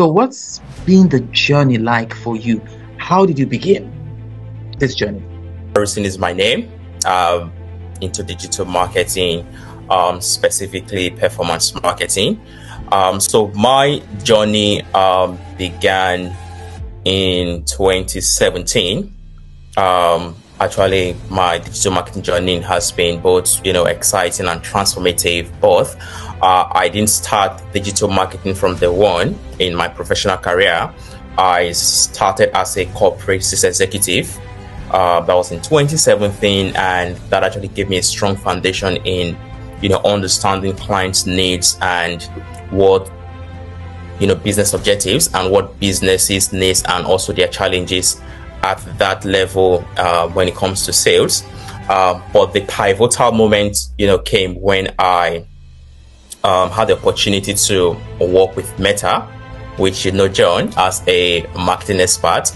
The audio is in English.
So, what's been the journey like for you? How did you begin this journey? Harrison is my name. Um, into digital marketing, um, specifically performance marketing. Um, so my journey um, began in 2017. Um, actually, my digital marketing journey has been both, you know, exciting and transformative. Both. Uh, I didn't start digital marketing from the one in my professional career. I started as a corporate sales executive. Uh, that was in 2017, and that actually gave me a strong foundation in, you know, understanding clients' needs and what you know business objectives and what businesses needs and also their challenges at that level uh, when it comes to sales. Uh, but the pivotal moment, you know, came when I um, had the opportunity to work with Meta, which you know John as a marketing expert.